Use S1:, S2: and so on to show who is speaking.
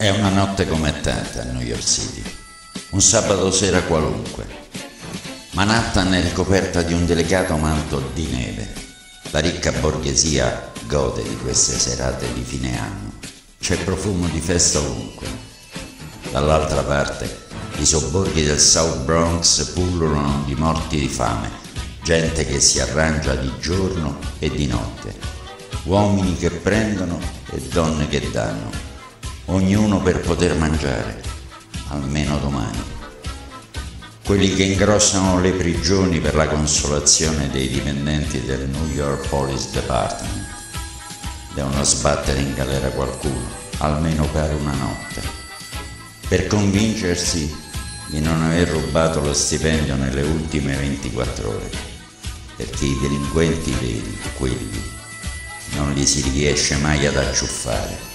S1: È una notte come tante a New York City, un sabato sera qualunque. Manhattan è ricoperta di un delicato manto di neve. La ricca borghesia gode di queste serate di fine anno. C'è profumo di festa ovunque. Dall'altra parte, i sobborghi del South Bronx pullulano di morti di fame, gente che si arrangia di giorno e di notte, uomini che prendono e donne che danno, ognuno per poter mangiare, almeno domani. Quelli che ingrossano le prigioni per la consolazione dei dipendenti del New York Police Department devono sbattere in galera qualcuno, almeno per una notte, per convincersi di non aver rubato lo stipendio nelle ultime 24 ore, perché i delinquenti veri, quelli, non li si riesce mai ad acciuffare